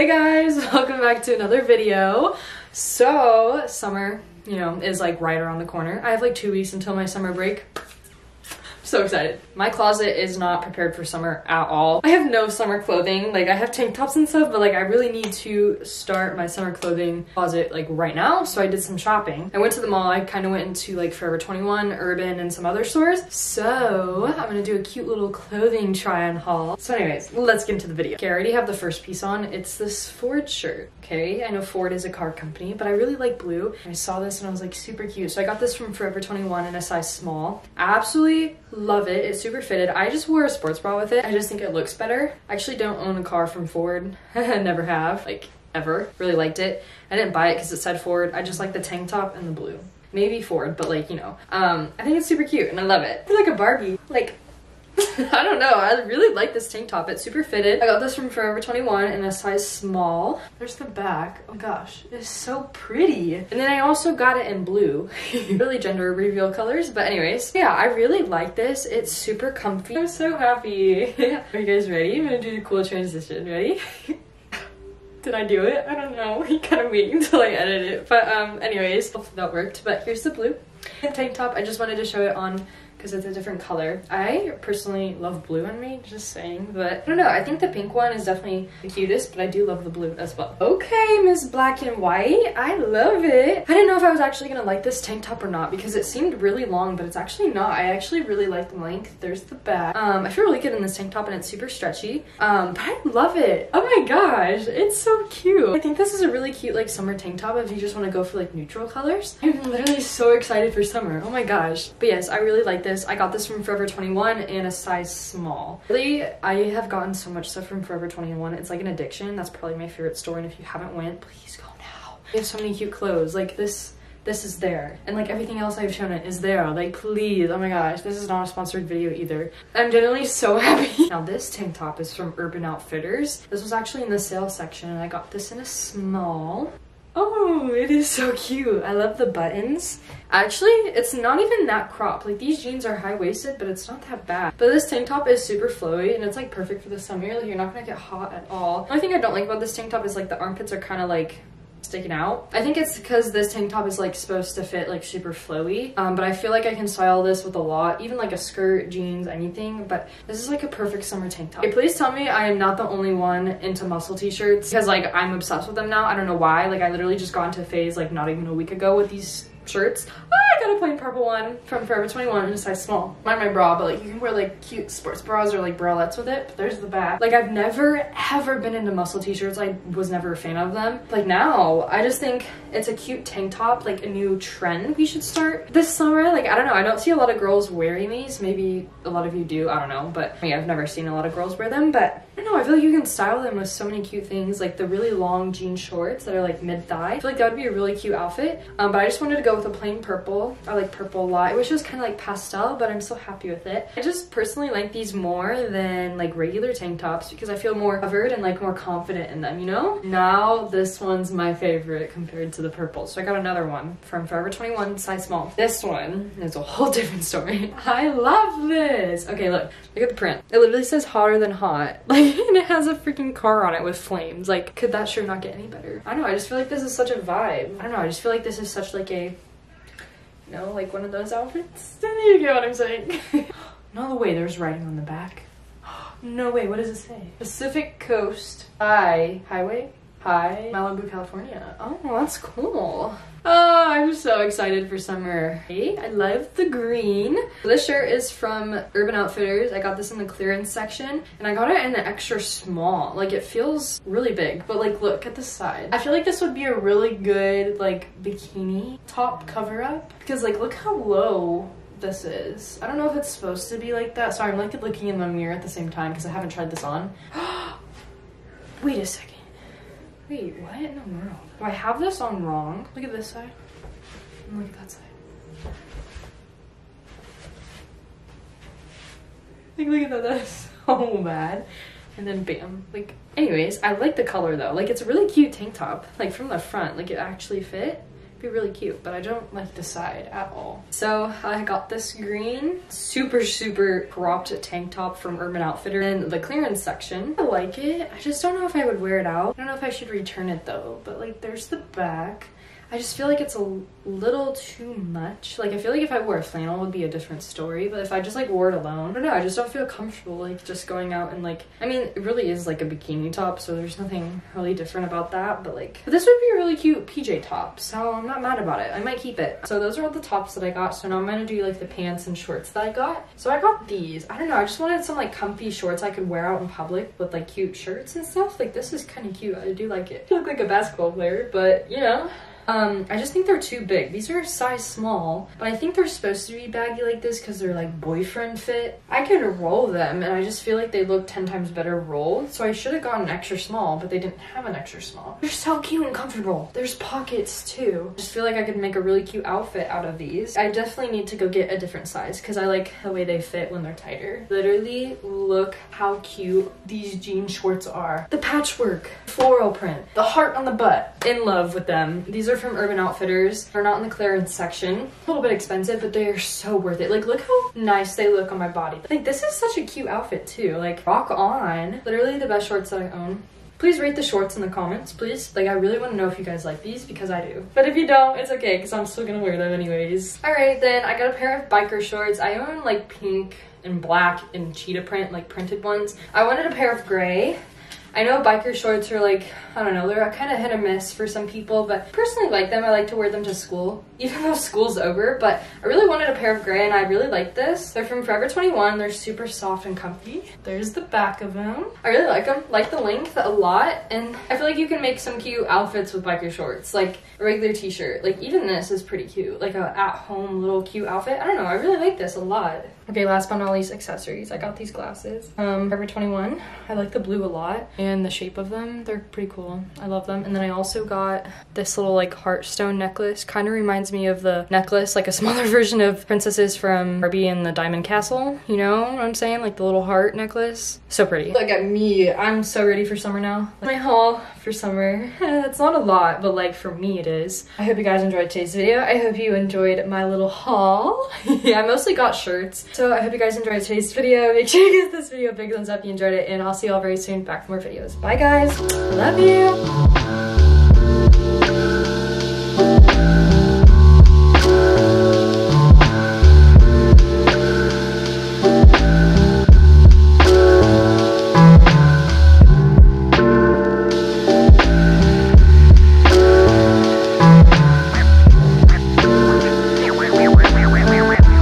Hey guys, welcome back to another video. So, summer, you know, is like right around the corner. I have like two weeks until my summer break so excited. My closet is not prepared for summer at all. I have no summer clothing. Like I have tank tops and stuff, but like I really need to start my summer clothing closet like right now. So I did some shopping. I went to the mall. I kind of went into like Forever 21, Urban, and some other stores. So I'm gonna do a cute little clothing try on haul. So anyways, let's get into the video. Okay, I already have the first piece on. It's this Ford shirt. Okay, I know Ford is a car company, but I really like blue. I saw this and I was like super cute. So I got this from Forever 21 in a size small. Absolutely Love it. It's super fitted. I just wore a sports bra with it. I just think it looks better. I actually don't own a car from Ford. Never have, like ever. Really liked it. I didn't buy it because it said Ford. I just like the tank top and the blue. Maybe Ford, but like, you know. Um, I think it's super cute and I love it. I feel like a Barbie. Like, I don't know. I really like this tank top. It's super fitted. I got this from Forever 21 in a size small. There's the back. Oh gosh, it's so pretty. And then I also got it in blue. really gender reveal colors. But anyways, yeah, I really like this. It's super comfy. I'm so happy. Are you guys ready? I'm gonna do the cool transition. Ready? Did I do it? I don't know. You kind of wait until I edit it. But um, anyways, hopefully that worked. But here's the blue tank top. I just wanted to show it on because it's a different color. I personally love blue on me, just saying, but I don't know. I think the pink one is definitely the cutest, but I do love the blue as well. Okay, Miss Black and White, I love it. I didn't know if I was actually gonna like this tank top or not because it seemed really long, but it's actually not. I actually really like the length. There's the back. Um, I feel really good in this tank top and it's super stretchy, um, but I love it. Oh my gosh, it's so cute. I think this is a really cute like summer tank top if you just want to go for like neutral colors. I'm literally so excited for summer. Oh my gosh. But yes, I really like this this. I got this from Forever 21 in a size small. Really, I have gotten so much stuff from Forever 21. It's like an addiction. That's probably my favorite store. And if you haven't went, please go now. They have so many cute clothes. Like this this is there and like everything else i've shown it is there like please oh my gosh this is not a sponsored video either i'm genuinely so happy now this tank top is from urban outfitters this was actually in the sale section and i got this in a small Oh, it is so cute. I love the buttons. Actually, it's not even that crop. Like these jeans are high-waisted, but it's not that bad. But this tank top is super flowy and it's like perfect for the summer. Like you're not gonna get hot at all. The only thing I don't like about this tank top is like the armpits are kind of like sticking out. I think it's because this tank top is like supposed to fit like super flowy, um, but I feel like I can style this with a lot, even like a skirt, jeans, anything, but this is like a perfect summer tank top. Okay, please tell me I am not the only one into muscle t-shirts because like I'm obsessed with them now. I don't know why. Like I literally just got into a phase like not even a week ago with these shirts. Ah, I got a plain purple one from Forever 21 in a size small. Not my bra, but like you can wear like cute sports bras or like bralettes with it. But there's the back. Like I've never ever been into muscle t-shirts. I was never a fan of them. Like now, I just think it's a cute tank top, like a new trend we should start this summer. Like I don't know, I don't see a lot of girls wearing these. Maybe a lot of you do, I don't know. But I mean, I've never seen a lot of girls wear them, but know, I feel like you can style them with so many cute things, like the really long jean shorts that are like mid-thigh. I feel like that would be a really cute outfit. Um, but I just wanted to go with a plain purple. I like purple a lot. It was just kind of like pastel, but I'm so happy with it. I just personally like these more than like regular tank tops because I feel more covered and like more confident in them, you know? Now this one's my favorite compared to the purple. So I got another one from Forever 21 size small. This one is a whole different story. I love this. Okay, look, look at the print. It literally says hotter than hot. Like, and it has a freaking car on it with flames. Like, could that shirt not get any better? I don't know, I just feel like this is such a vibe. I don't know, I just feel like this is such like a you know, like one of those outfits. you get what I'm saying? no way, there's writing on the back. no way, what does it say? Pacific Coast High Highway? Hi, Malibu, California. Oh, that's cool. Oh, I'm so excited for summer. Hey, I love the green. This shirt is from Urban Outfitters. I got this in the clearance section and I got it in the extra small. Like it feels really big, but like look at the side. I feel like this would be a really good like bikini top cover up because like look how low this is. I don't know if it's supposed to be like that. Sorry, I'm like looking in the mirror at the same time because I haven't tried this on. Wait a second. Wait, what in the world? Do I have this on wrong? Look at this side. And look at that side. Like, look at that. That is so bad. And then bam. Like, anyways, I like the color though. Like, it's a really cute tank top. Like, from the front. Like, it actually fit. Be really cute, but I don't like decide at all. So I got this green, super, super cropped tank top from Urban Outfitter in the clearance section. I like it. I just don't know if I would wear it out. I don't know if I should return it though, but like there's the back. I just feel like it's a little too much. Like I feel like if I wore a flannel would be a different story, but if I just like wore it alone, I don't know, I just don't feel comfortable like just going out and like I mean it really is like a bikini top, so there's nothing really different about that, but like but this would be a really cute PJ top, so I'm not mad about it. I might keep it. So those are all the tops that I got. So now I'm gonna do like the pants and shorts that I got. So I got these. I don't know, I just wanted some like comfy shorts I could wear out in public with like cute shirts and stuff. Like this is kind of cute. I do like it. I look like a basketball player, but you know, um, I just think they're too big. These are size small, but I think they're supposed to be baggy like this because they're like boyfriend fit. I could roll them and I just feel like they look 10 times better rolled. So I should have gotten extra small, but they didn't have an extra small. They're so cute and comfortable. There's pockets too. I just feel like I could make a really cute outfit out of these. I definitely need to go get a different size because I like the way they fit when they're tighter. Literally look how cute these jean shorts are. The patchwork, floral print, the heart on the butt. In love with them. These are from Urban Outfitters. They're not in the clearance section. A little bit expensive, but they are so worth it. Like, look how nice they look on my body. Like, this is such a cute outfit too. Like, rock on. Literally the best shorts that I own. Please rate the shorts in the comments, please. Like, I really want to know if you guys like these because I do. But if you don't, it's okay because I'm still gonna wear them anyways. All right, then I got a pair of biker shorts. I own like pink and black and cheetah print, like printed ones. I wanted a pair of gray. I know biker shorts are like, I don't know, they're kind of hit or miss for some people, but personally like them. I like to wear them to school, even though school's over, but I really wanted a pair of gray and I really like this. They're from Forever 21. They're super soft and comfy. There's the back of them. I really like them, like the length a lot, and I feel like you can make some cute outfits with biker shorts, like a regular t-shirt. Like even this is pretty cute, like a at-home little cute outfit. I don't know, I really like this a lot. Okay, last but not least, accessories. I got these glasses. Um, Forever 21. I like the blue a lot and the shape of them. They're pretty cool. I love them. And then I also got this little like heartstone necklace. Kind of reminds me of the necklace, like a smaller version of princesses from Barbie and the Diamond Castle. You know what I'm saying? Like the little heart necklace. So pretty. Look at me. I'm so ready for summer now. My haul for summer. That's not a lot, but like for me it is. I hope you guys enjoyed today's video. I hope you enjoyed my little haul. yeah, I mostly got shirts. So I hope you guys enjoyed today's video. Make sure you give this video a big thumbs up if you enjoyed it, and I'll see you all very soon back for more videos. Bye guys. Love you.